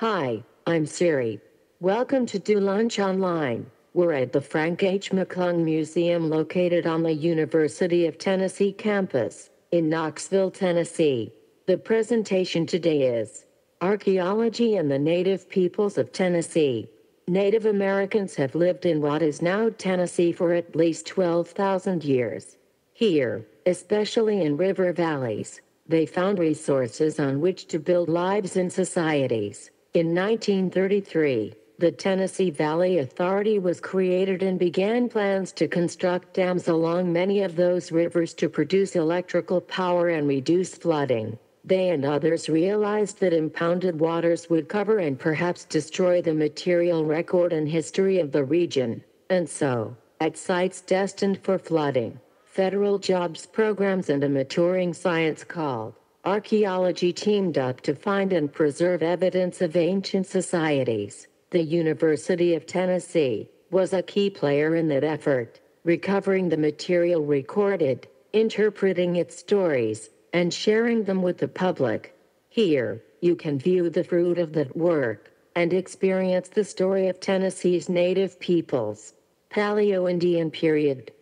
Hi, I'm Siri. Welcome to Do Lunch Online. We're at the Frank H. McClung Museum located on the University of Tennessee campus in Knoxville, Tennessee. The presentation today is Archaeology and the Native Peoples of Tennessee. Native Americans have lived in what is now Tennessee for at least 12,000 years. Here, especially in river valleys, they found resources on which to build lives and societies. In 1933, the Tennessee Valley Authority was created and began plans to construct dams along many of those rivers to produce electrical power and reduce flooding. They and others realized that impounded waters would cover and perhaps destroy the material record and history of the region. And so, at sites destined for flooding, federal jobs programs and a maturing science called archaeology teamed up to find and preserve evidence of ancient societies. The University of Tennessee was a key player in that effort, recovering the material recorded, interpreting its stories, and sharing them with the public. Here, you can view the fruit of that work and experience the story of Tennessee's native peoples. Paleo-Indian period.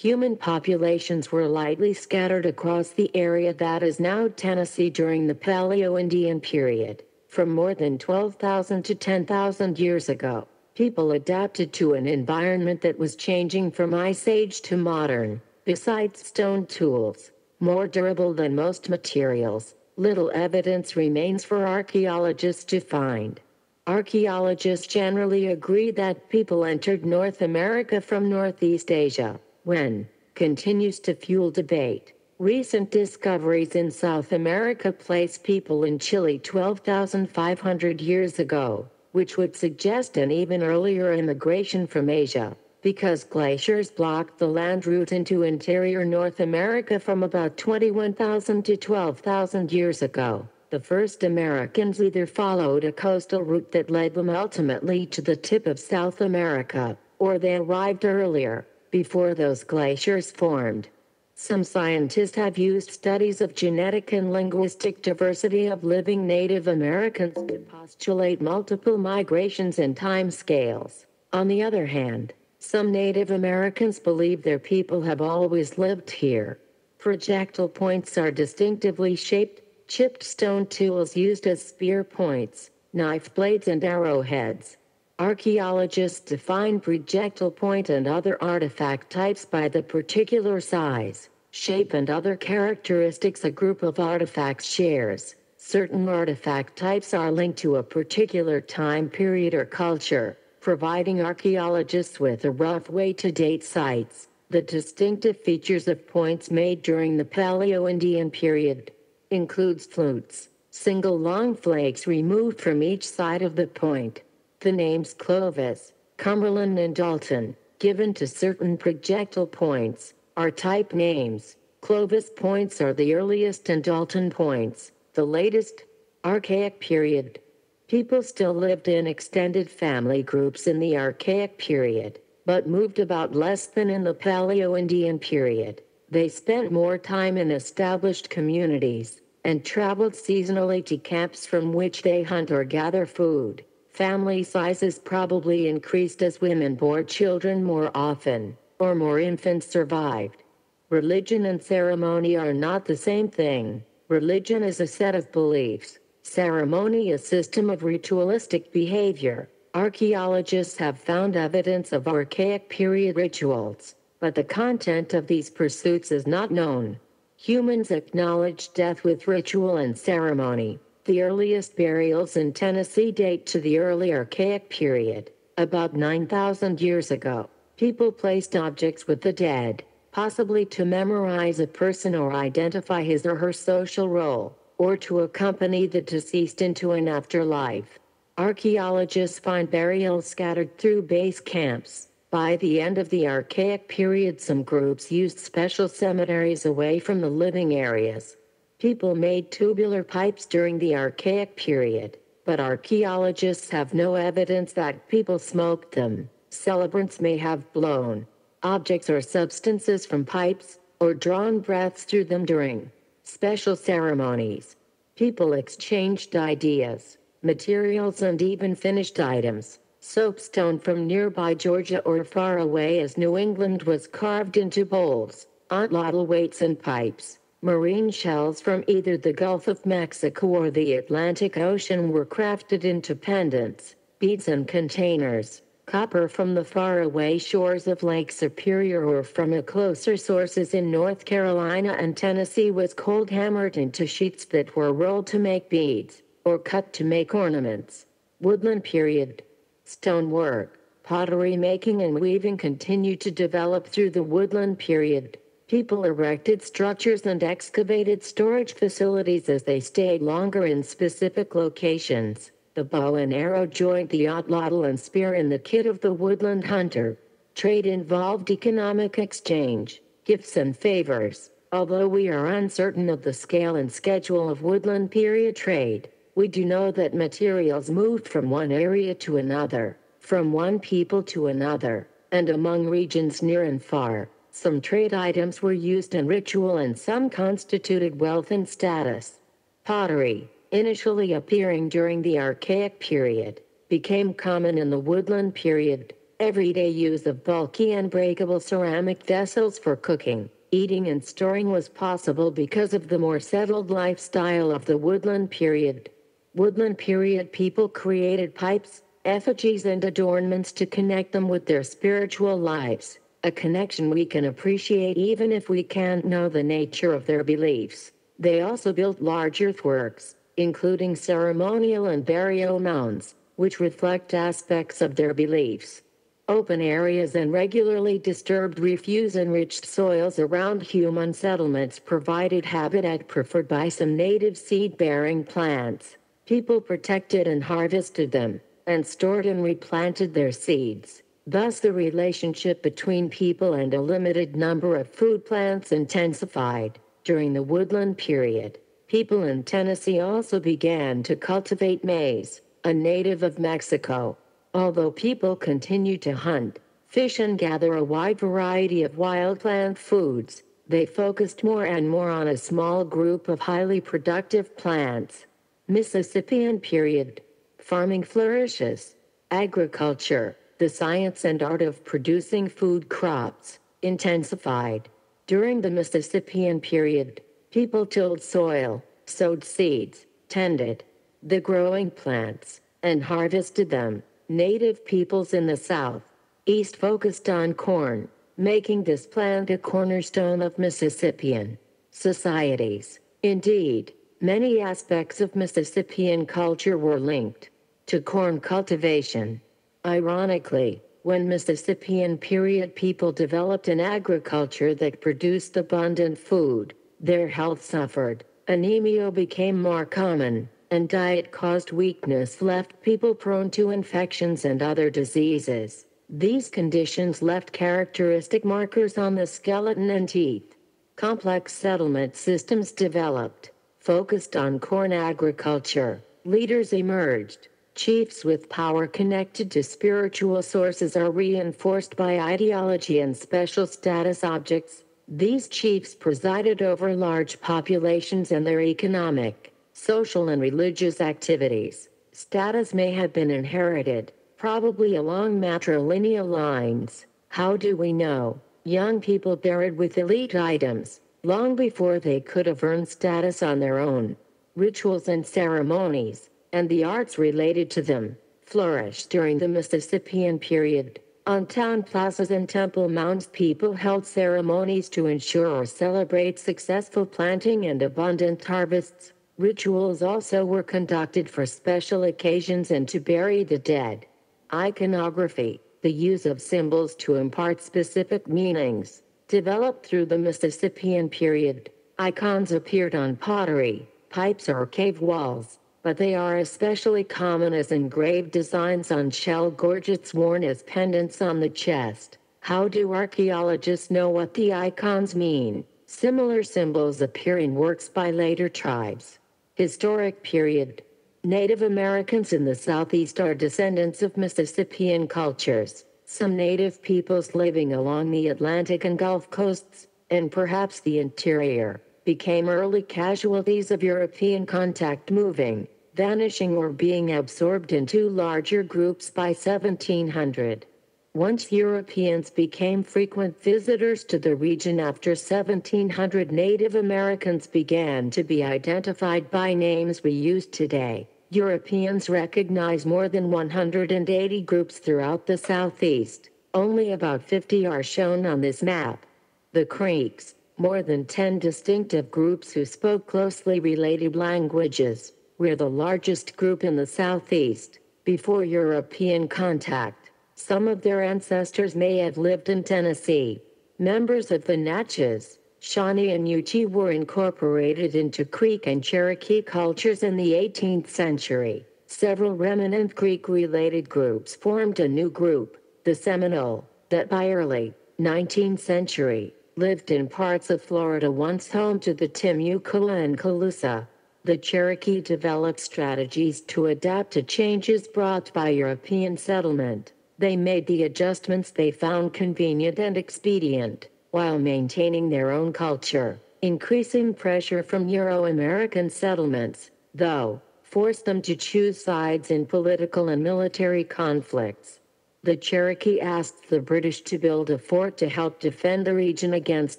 Human populations were lightly scattered across the area that is now Tennessee during the Paleo-Indian period. From more than 12,000 to 10,000 years ago, people adapted to an environment that was changing from Ice Age to modern. Besides stone tools, more durable than most materials, little evidence remains for archaeologists to find. Archaeologists generally agree that people entered North America from Northeast Asia, when continues to fuel debate. Recent discoveries in South America place people in Chile 12,500 years ago, which would suggest an even earlier immigration from Asia because glaciers blocked the land route into interior North America from about 21,000 to 12,000 years ago. The first Americans either followed a coastal route that led them ultimately to the tip of South America, or they arrived earlier, before those glaciers formed. Some scientists have used studies of genetic and linguistic diversity of living Native Americans to postulate multiple migrations and time scales. On the other hand, some Native Americans believe their people have always lived here. Projectile points are distinctively shaped, chipped stone tools used as spear points, knife blades, and arrowheads. Archaeologists define projectile point and other artifact types by the particular size, shape, and other characteristics a group of artifacts shares. Certain artifact types are linked to a particular time period or culture providing archaeologists with a rough way to date sites. The distinctive features of points made during the Paleo-Indian period includes flutes, single long flakes removed from each side of the point. The names Clovis, Cumberland and Dalton, given to certain projectile points, are type names. Clovis points are the earliest and Dalton points, the latest, archaic period. People still lived in extended family groups in the Archaic period, but moved about less than in the Paleo-Indian period. They spent more time in established communities and traveled seasonally to camps from which they hunt or gather food. Family sizes probably increased as women bore children more often, or more infants survived. Religion and ceremony are not the same thing. Religion is a set of beliefs, ceremony a system of ritualistic behavior. Archaeologists have found evidence of archaic period rituals, but the content of these pursuits is not known. Humans acknowledge death with ritual and ceremony. The earliest burials in Tennessee date to the early Archaic period, about 9,000 years ago. People placed objects with the dead, possibly to memorize a person or identify his or her social role or to accompany the deceased into an afterlife. Archaeologists find burials scattered through base camps. By the end of the Archaic period, some groups used special cemeteries away from the living areas. People made tubular pipes during the Archaic period, but archaeologists have no evidence that people smoked them. Celebrants may have blown objects or substances from pipes, or drawn breaths through them during special ceremonies. People exchanged ideas, materials, and even finished items. Soapstone from nearby Georgia or far away as New England was carved into bowls, atlatl weights, and pipes. Marine shells from either the Gulf of Mexico or the Atlantic Ocean were crafted into pendants, beads and containers. Copper from the faraway shores of Lake Superior or from a closer sources in North Carolina and Tennessee was cold hammered into sheets that were rolled to make beads or cut to make ornaments. Woodland period. Stonework, pottery making and weaving continued to develop through the woodland period. People erected structures and excavated storage facilities as they stayed longer in specific locations. The bow and arrow joined the atlatl and spear in the kit of the woodland hunter. Trade involved economic exchange, gifts and favors. Although we are uncertain of the scale and schedule of woodland period trade, we do know that materials moved from one area to another, from one people to another, and among regions near and far. Some trade items were used in ritual and some constituted wealth and status. Pottery, initially appearing during the Archaic period, became common in the Woodland period. Everyday use of bulky and breakable ceramic vessels for cooking, eating and storing was possible because of the more settled lifestyle of the Woodland period. Woodland period people created pipes, effigies and adornments to connect them with their spiritual lives a connection we can appreciate even if we can't know the nature of their beliefs. They also built large earthworks, including ceremonial and burial mounds, which reflect aspects of their beliefs. Open areas and regularly disturbed refuse enriched soils around human settlements provided habitat preferred by some native seed bearing plants. People protected and harvested them, and stored and replanted their seeds. Thus, the relationship between people and a limited number of food plants intensified. During the woodland period, people in Tennessee also began to cultivate maize, a native of Mexico. Although people continued to hunt, fish, and gather a wide variety of wild plant foods, they focused more and more on a small group of highly productive plants. Mississippian period. Farming flourishes. Agriculture the science and art of producing food crops intensified. During the Mississippian period, people tilled soil, sowed seeds, tended the growing plants, and harvested them. Native peoples in the South, East focused on corn, making this plant a cornerstone of Mississippian societies. Indeed, many aspects of Mississippian culture were linked to corn cultivation. Ironically, when Mississippian period people developed an agriculture that produced abundant food, their health suffered, anemia became more common, and diet caused weakness left people prone to infections and other diseases. These conditions left characteristic markers on the skeleton and teeth. Complex settlement systems developed, focused on corn agriculture. Leaders emerged, Chiefs with power connected to spiritual sources are reinforced by ideology and special status objects. These chiefs presided over large populations and their economic, social, and religious activities. Status may have been inherited, probably along matrilineal lines. How do we know? Young people buried with elite items, long before they could have earned status on their own. Rituals and ceremonies, and the arts related to them, flourished during the Mississippian period. On town plazas and temple mounds, people held ceremonies to ensure or celebrate successful planting and abundant harvests. Rituals also were conducted for special occasions and to bury the dead. Iconography, the use of symbols to impart specific meanings, developed through the Mississippian period. Icons appeared on pottery, pipes, or cave walls but they are especially common as engraved designs on shell gorgets worn as pendants on the chest. How do archaeologists know what the icons mean? Similar symbols appear in works by later tribes. Historic period. Native Americans in the Southeast are descendants of Mississippian cultures. Some native peoples living along the Atlantic and Gulf coasts, and perhaps the interior, became early casualties of European contact moving, vanishing or being absorbed into larger groups by 1700. Once Europeans became frequent visitors to the region after 1700, Native Americans began to be identified by names we use today. Europeans recognize more than 180 groups throughout the Southeast. Only about 50 are shown on this map. The Creeks, more than 10 distinctive groups who spoke closely related languages, were the largest group in the Southeast before European contact. Some of their ancestors may have lived in Tennessee. Members of the Natchez, Shawnee and Yuchi were incorporated into Creek and Cherokee cultures in the 18th century. Several remnant Creek-related groups formed a new group, the Seminole, that by early 19th century lived in parts of Florida once home to the Timucua and Calusa. The Cherokee developed strategies to adapt to changes brought by European settlement. They made the adjustments they found convenient and expedient, while maintaining their own culture. Increasing pressure from Euro American settlements, though, forced them to choose sides in political and military conflicts. The Cherokee asked the British to build a fort to help defend the region against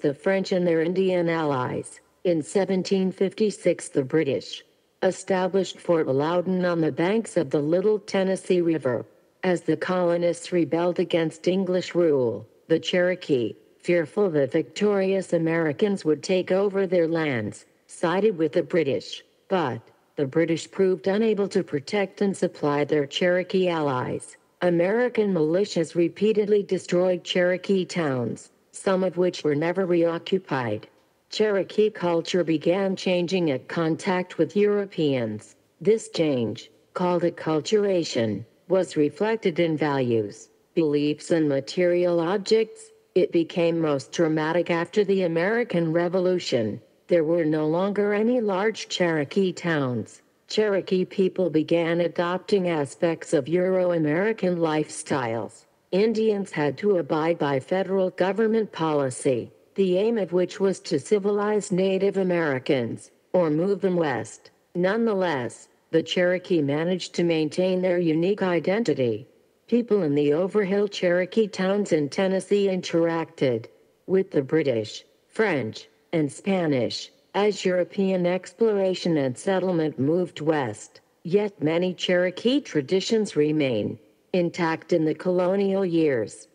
the French and their Indian allies. In 1756, the British established Fort Loudoun on the banks of the Little Tennessee River. As the colonists rebelled against English rule, the Cherokee, fearful that victorious Americans would take over their lands, sided with the British. But the British proved unable to protect and supply their Cherokee allies. American militias repeatedly destroyed Cherokee towns, some of which were never reoccupied. Cherokee culture began changing at contact with Europeans. This change, called acculturation, was reflected in values, beliefs, and material objects. It became most dramatic after the American Revolution. There were no longer any large Cherokee towns. Cherokee people began adopting aspects of Euro American lifestyles. Indians had to abide by federal government policy, the aim of which was to civilize Native Americans, or move them west. Nonetheless, the Cherokee managed to maintain their unique identity. People in the Overhill Cherokee towns in Tennessee interacted with the British, French, and Spanish as European exploration and settlement moved west. Yet many Cherokee traditions remain intact in the colonial years.